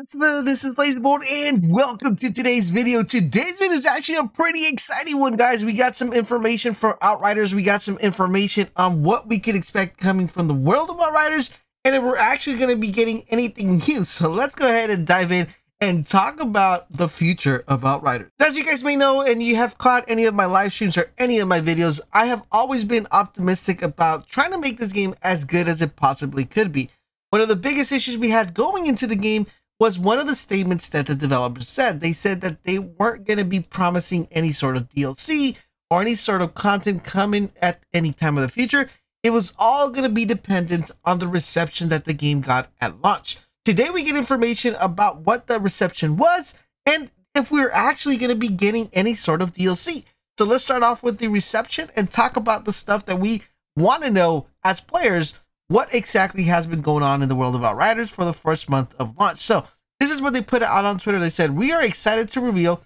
This is LaserBolt and welcome to today's video. Today's video is actually a pretty exciting one, guys. We got some information for Outriders. We got some information on what we could expect coming from the world of Outriders and if we're actually going to be getting anything new. So let's go ahead and dive in and talk about the future of Outriders. As you guys may know, and you have caught any of my live streams or any of my videos, I have always been optimistic about trying to make this game as good as it possibly could be. One of the biggest issues we had going into the game was one of the statements that the developers said. They said that they weren't going to be promising any sort of DLC or any sort of content coming at any time of the future. It was all going to be dependent on the reception that the game got at launch. Today we get information about what the reception was and if we're actually going to be getting any sort of DLC. So let's start off with the reception and talk about the stuff that we want to know as players what exactly has been going on in the world of Outriders for the first month of launch. So this is what they put out on Twitter. They said, we are excited to reveal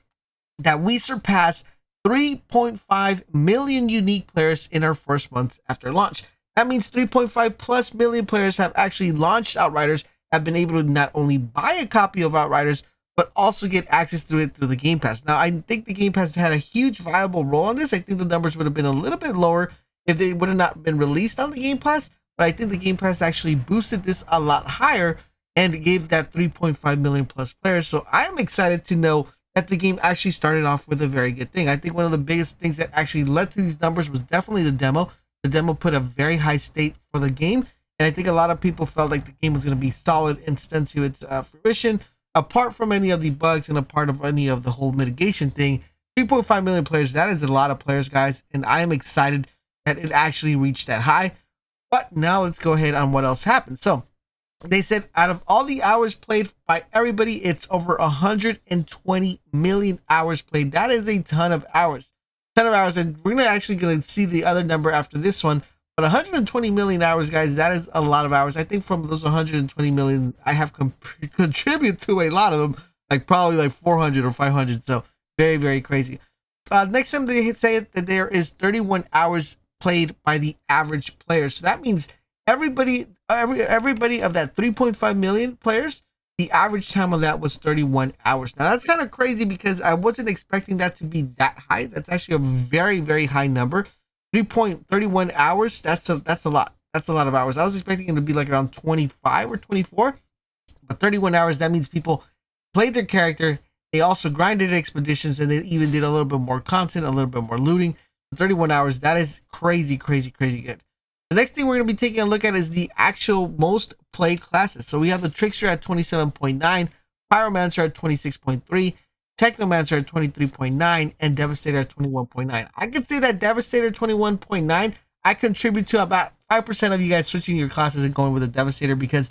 that we surpassed 3.5 million unique players in our first month after launch. That means 3.5 plus million players have actually launched Outriders, have been able to not only buy a copy of Outriders, but also get access to it through the Game Pass. Now, I think the Game Pass had a huge viable role on this. I think the numbers would have been a little bit lower if they would have not been released on the Game Pass, but I think the Game Pass actually boosted this a lot higher and gave that 3.5 million plus players. So I am excited to know that the game actually started off with a very good thing. I think one of the biggest things that actually led to these numbers was definitely the demo. The demo put a very high state for the game, and I think a lot of people felt like the game was going to be solid and stand to its uh, fruition. Apart from any of the bugs and a part of any of the whole mitigation thing, 3.5 million players, that is a lot of players, guys, and I am excited that it actually reached that high. But now let's go ahead on what else happened. So they said out of all the hours played by everybody, it's over 120 million hours played. That is a ton of hours. Ton of hours. And we're gonna actually gonna see the other number after this one. But 120 million hours, guys, that is a lot of hours. I think from those 120 million, I have contributed to a lot of them, like probably like 400 or 500. So very, very crazy. Uh, next time they say that there is 31 hours played by the average player. So that means everybody, every everybody of that 3.5 million players, the average time of that was 31 hours. Now that's kind of crazy because I wasn't expecting that to be that high. That's actually a very very high number. 3.31 hours. That's a that's a lot. That's a lot of hours. I was expecting it to be like around 25 or 24, but 31 hours. That means people played their character. They also grinded expeditions and they even did a little bit more content, a little bit more looting. 31 hours. That is crazy, crazy, crazy good. The next thing we're going to be taking a look at is the actual most played classes. So we have the Trickster at 27.9, Pyromancer at 26.3, Technomancer at 23.9, and Devastator at 21.9. I can say that Devastator 21.9, I contribute to about 5% of you guys switching your classes and going with a Devastator because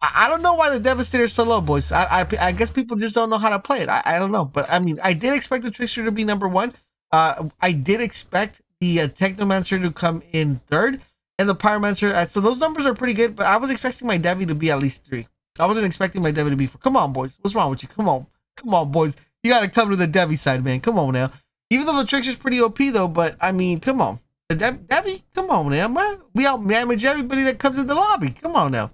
I, I don't know why the Devastator is so low, boys. I, I, I, guess people just don't know how to play it. I, I don't know. But I mean, I did expect the Trickster to be number one. Uh, I did expect the uh, Technomancer to come in third and the Pyromancer. Uh, so those numbers are pretty good, but I was expecting my Devi to be at least three. I wasn't expecting my Devi to be four. Come on, boys. What's wrong with you? Come on. Come on, boys. You got to come to the Devi side, man. Come on now. Even though the Trickster's pretty OP, though, but I mean, come on. Devi? Come on now, man. We out damage everybody that comes in the lobby. Come on now.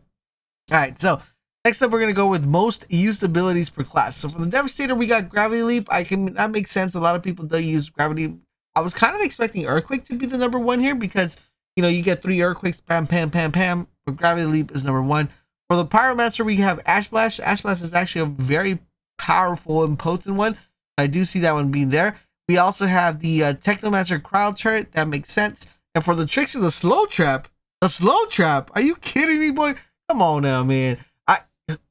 All right, so Next up, we're gonna go with most used abilities per class. So for the Devastator, we got Gravity Leap. I can that makes sense. A lot of people do use Gravity. I was kind of expecting Earthquake to be the number one here because you know you get three Earthquakes, bam, pam, pam, pam. But Gravity Leap is number one. For the Pyromancer, we have Ash Blast. Ash Blast is actually a very powerful and potent one. I do see that one being there. We also have the uh, Technomancer Cryo Turret. That makes sense. And for the Trickster, the Slow Trap. The Slow Trap. Are you kidding me, boy? Come on now, man.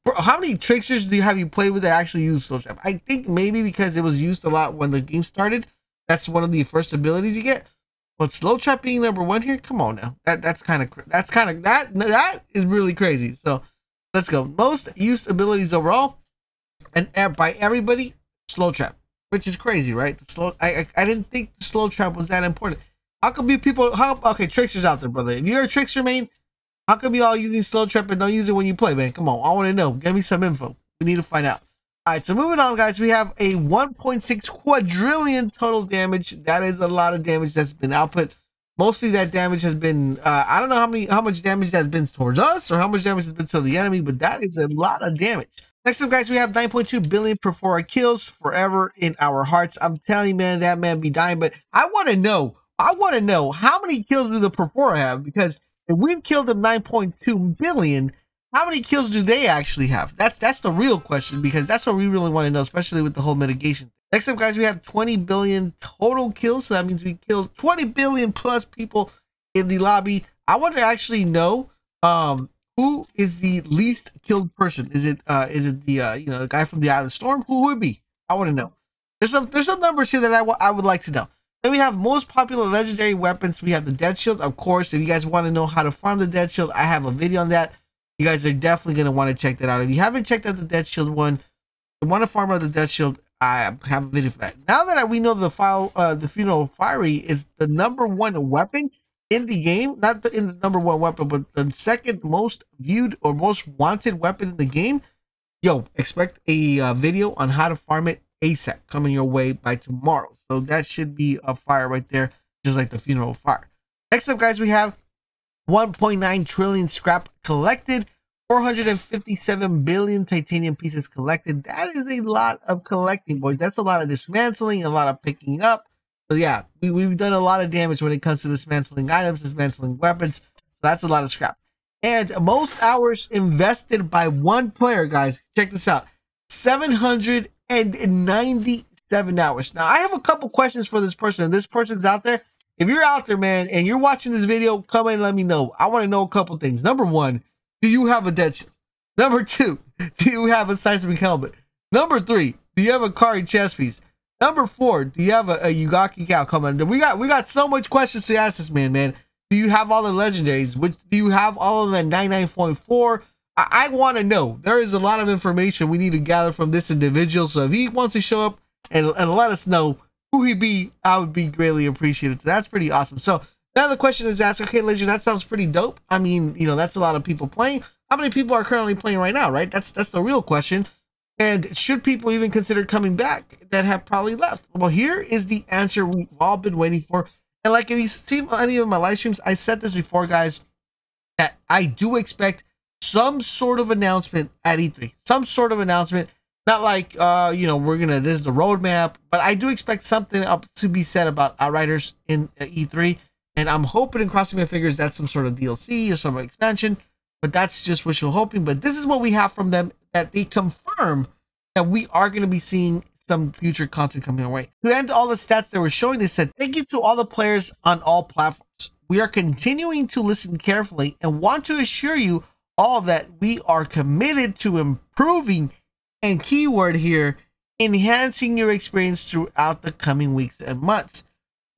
Bro, how many tricksters do you have you played with that actually use slow trap? I think maybe because it was used a lot when the game started. That's one of the first abilities you get. But slow trap being number one here, come on now. That that's kind of that's kind of that that is really crazy. So let's go. Most used abilities overall, and by everybody, slow trap, which is crazy, right? The slow. I I, I didn't think slow trap was that important. How come you people? How okay? Tricksters out there, brother. If you're a trickster main, how come you all using slow trap and don't use it when you play, man? Come on, I want to know. Give me some info. We need to find out. All right, so moving on, guys, we have a 1.6 quadrillion total damage. That is a lot of damage that's been output. Mostly that damage has been uh, I don't know how many how much damage that's been towards us or how much damage has been to the enemy, but that is a lot of damage. Next up, guys, we have 9.2 billion Perforo kills forever in our hearts. I'm telling you, man, that man be dying. But I want to know, I want to know how many kills do the Perforo have? Because if we've killed them 9.2 billion, how many kills do they actually have? That's that's the real question because that's what we really want to know, especially with the whole mitigation. Next up, guys, we have 20 billion total kills. So that means we killed 20 billion plus people in the lobby. I want to actually know um, who is the least killed person? Is it uh is it the uh you know the guy from the Island Storm? Who would be? I want to know. There's some there's some numbers here that I, I would like to know. Then we have most popular legendary weapons. We have the Death Shield, of course. If you guys want to know how to farm the Death Shield, I have a video on that. You guys are definitely gonna want to check that out. If you haven't checked out the Death Shield one, you want to farm out the Death Shield, I have a video for that. Now that we know the file, uh, the Funeral Pyre is the number one weapon in the game, not the, in the number one weapon, but the second most viewed or most wanted weapon in the game, yo, expect a uh, video on how to farm it ASAP coming your way by tomorrow. So that should be a fire right there, just like the funeral pyre. Next up, guys, we have 1.9 trillion scrap collected, 457 billion titanium pieces collected. That is a lot of collecting, boys. That's a lot of dismantling, a lot of picking up. So yeah, we, we've done a lot of damage when it comes to dismantling items, dismantling weapons. So that's a lot of scrap. And most hours invested by one player, guys. Check this out. 797 hours. Now, I have a couple questions for this person. This person's out there. If you're out there, man, and you're watching this video, come and let me know. I want to know a couple things. Number one, do you have a dead shield? Number two, do you have a seismic helmet? Number three, do you have a Kari chest piece? Number four, do you have a, a Yugaki cow coming? We got we got so much questions to ask this man, man. Do you have all the legendaries? Which do you have all of the 99.4? I, I want to know. There is a lot of information we need to gather from this individual. So if he wants to show up and, and let us know who he be, I would be greatly appreciated. So that's pretty awesome. So now the question is asked, okay, Legend, that sounds pretty dope. I mean, you know, that's a lot of people playing. How many people are currently playing right now, right? That's that's the real question. And should people even consider coming back that have probably left? Well, here is the answer we've all been waiting for. And like if you've seen any of my live streams, I said this before, guys, that I do expect some sort of announcement at E3. Some sort of announcement. Not like, uh, you know, we're going to, this is the roadmap, but I do expect something up to be said about Outriders in uh, E3. And I'm hoping and crossing my fingers that's some sort of DLC or some expansion. But that's just wishful hoping. But this is what we have from them that they confirm that we are going to be seeing some future content coming our way. To end all the stats that we're showing, they said, thank you to all the players on all platforms. We are continuing to listen carefully and want to assure you all that we are committed to improving and keyword here, enhancing your experience throughout the coming weeks and months.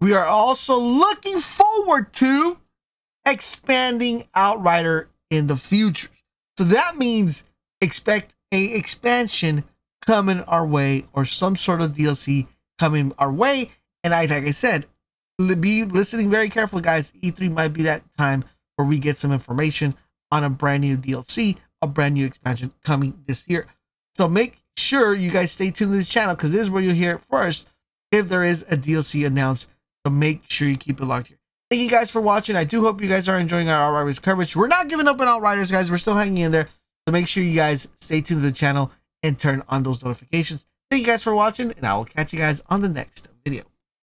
We are also looking forward to expanding Outrider in the future. So that means expect a expansion coming our way or some sort of DLC coming our way. And I, like I said, be listening very carefully, guys. E3 might be that time where we get some information on a brand new DLC, a brand new expansion coming this year. So make sure you guys stay tuned to this channel because this is where you'll hear it first if there is a DLC announced. So make sure you keep it locked here. Thank you guys for watching. I do hope you guys are enjoying our Outriders coverage. We're not giving up on Outriders, guys. We're still hanging in there. So make sure you guys stay tuned to the channel and turn on those notifications. Thank you guys for watching, and I will catch you guys on the next